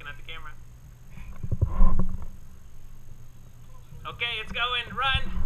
looking at the camera. Okay, it's going. Run!